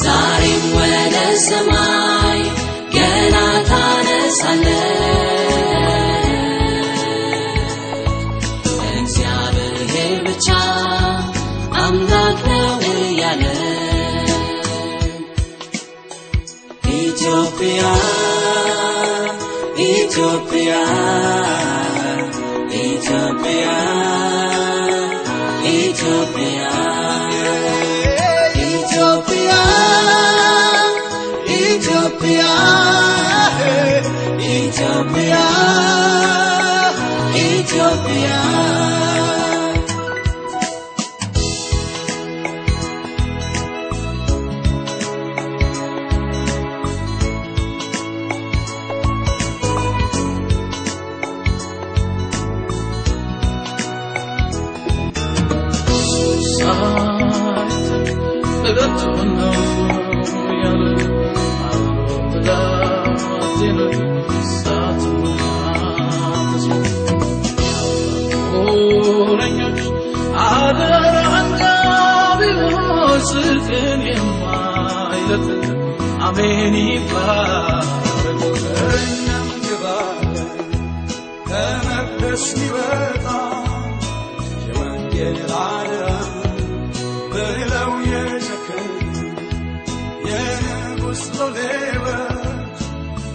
ዛሬም ወደ ሰማይ ገና ታነሳለች እግዚአብሔር ብቻ አምላክ ነው Ethiopia, Ethiopia, Ethiopia, Ethiopia, Ethiopia. አሜን ይባል እኛም ግባ ተመለስ ይበል slowly rush.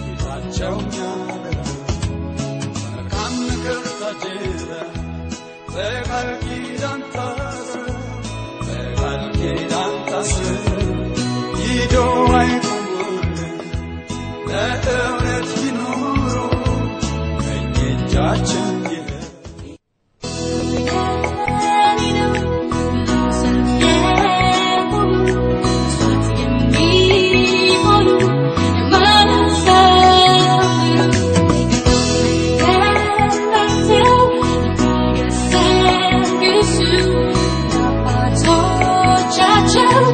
We watch out.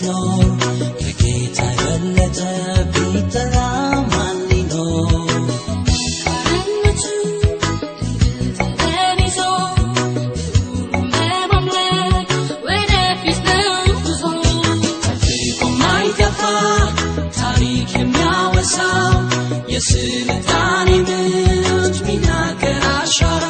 ቢኖር ከጌታ የበለጠ ቢጠራ ማን ሊኖር ታሪክ የሚያወሳው የስልጣኔ ምንጭ ሚናገር አሻራ